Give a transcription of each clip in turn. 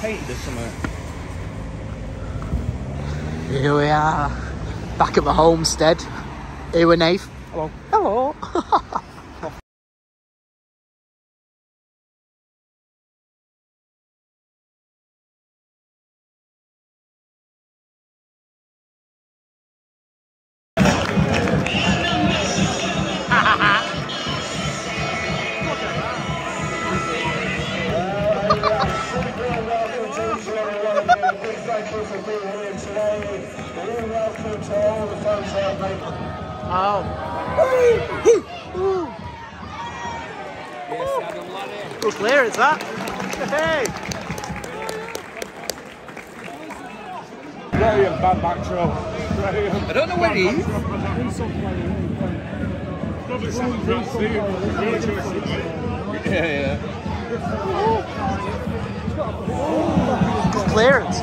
Painted or something. Here we are, back at my homestead. Here with Nave. Hello. Hello. Good clearance that. Hey. Brilliant bad back throw. Brilliant. I don't know where he is. Yeah, yeah. Good clearance.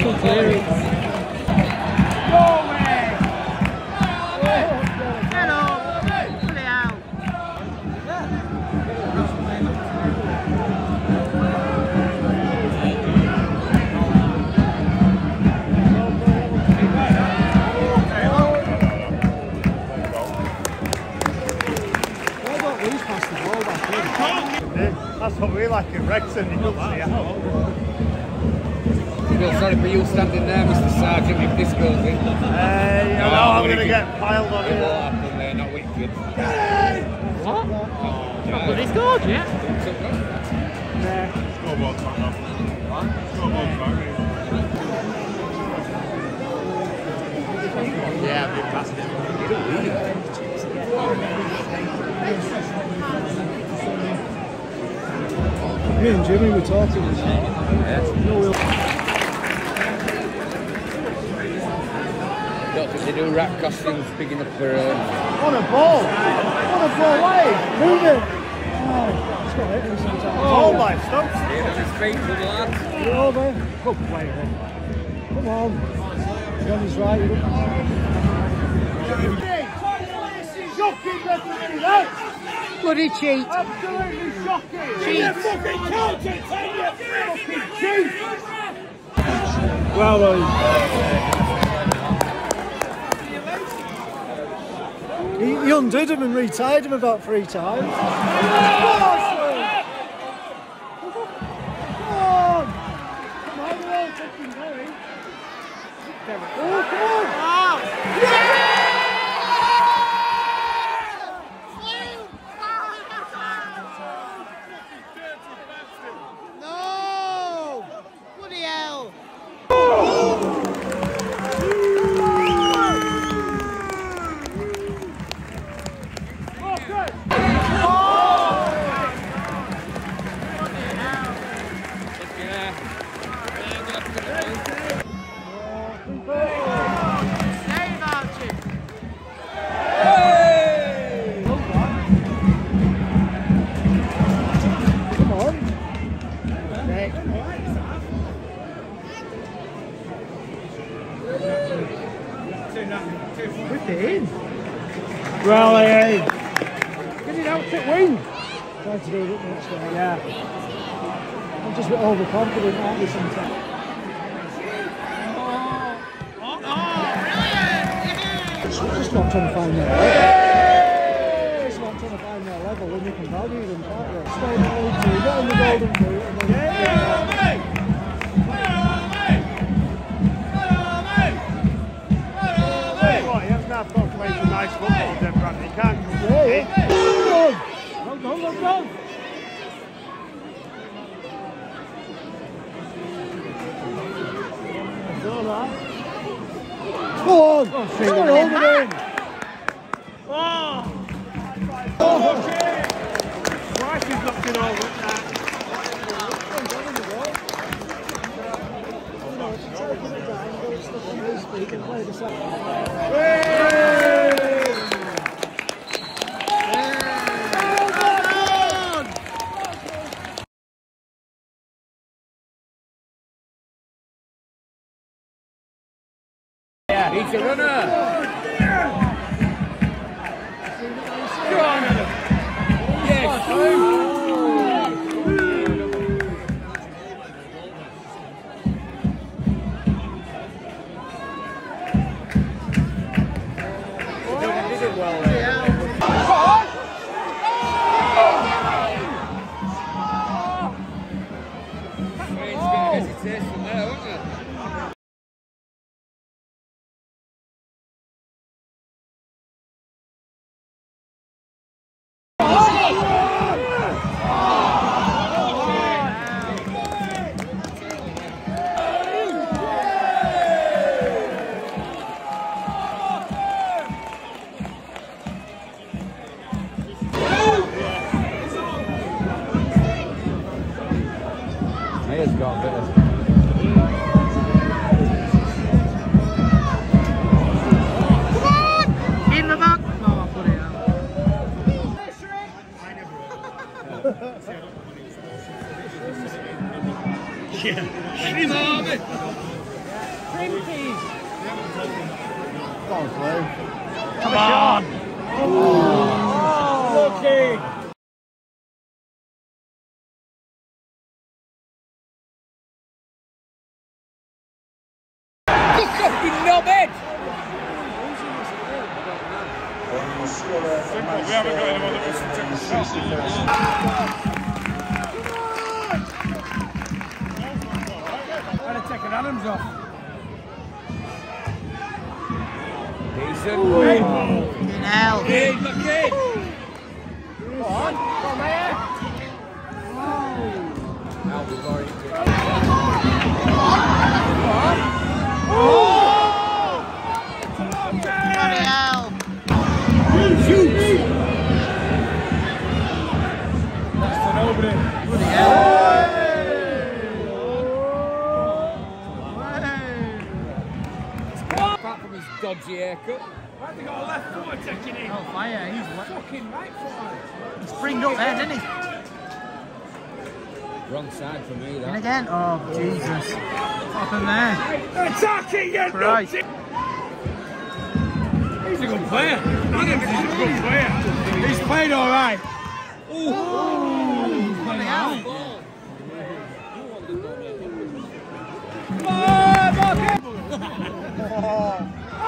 Good clearance. That's what we like at Wrexham. You don't see it. I feel sorry for you standing there, Mr. Sergeant, if this goes in. Hey, you know ah, I'm going to get piled on here. happen there, not wicked. What? Oh, yeah. But he scored, yeah? Scoreboard's not enough. Scoreboard's not enough. Yeah, big basket. Me and Jimmy were talking. Don't think they do rap costumes big enough for. Um, On a ball! On a ball! Wait! Move it! Oh, it's got hit me sometimes. All my stuff. on his feet, little lad. Get over. Good play, then. Come on. He's on his right. Shocking referee, that! Bloody cheat. Absolutely shocking! Cheat. fucking counter, Fucking cheat! Well, uh, he, he undid him and retied him about three times. Just a bit overconfident, oh, aren't we, sometimes? Just, just not trying to find their level. Just not trying to find their level when you can value them, can't you? Stay in the league two, get in the golden boot, and then... What, he hasn't had fun playing some nice football, then, Brandon. He can't Yeah, yeah. Well done. Well done, well done. do that. Go on. Oh, Stay hold it in. Oh! Twice he's He's a runner. Well there. Come I'd have taken Adams off. Decent. In hell. Kid, my kid. Bloody hell. Bloody hell. Dodgy haircut. Why they got a left footer taking in? Oh, fire. He's wet. Fucking right footer. He springed up there, didn't he? Wrong side for me, And again. Oh, Jesus. What happened there? Attacking, you Christ. nuts! He's a good player. I think he's a good player. He's played all right. Bloody hell. Shoot!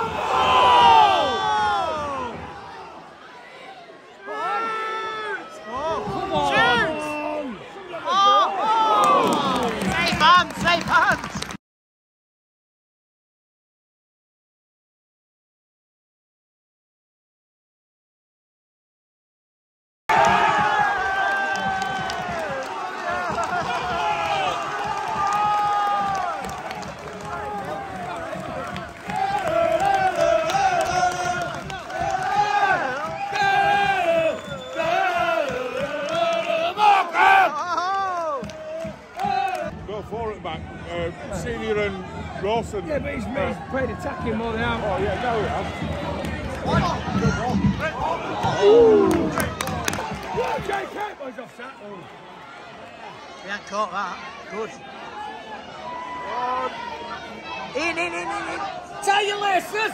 Back. Uh, senior and Rawson. Yeah, but he's, he's played attacking more than out. Oh, yeah, no, it has. JK was offside. He ain't caught that. Good. In, in, in, in, in. Tell your laces!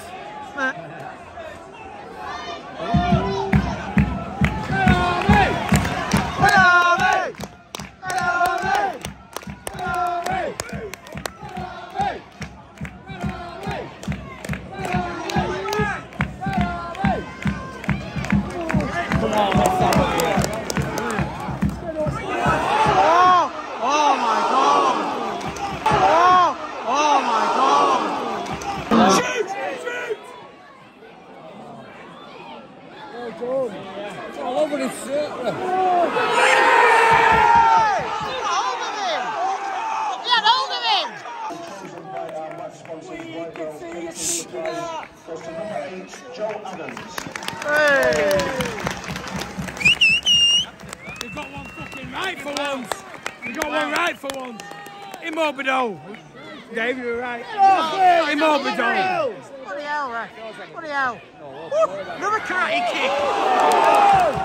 Hey. They got one fucking right for once. They got one right for once. Immobido. Dave, you're right. Immobido. What the hell? What the hell? Another karate kick.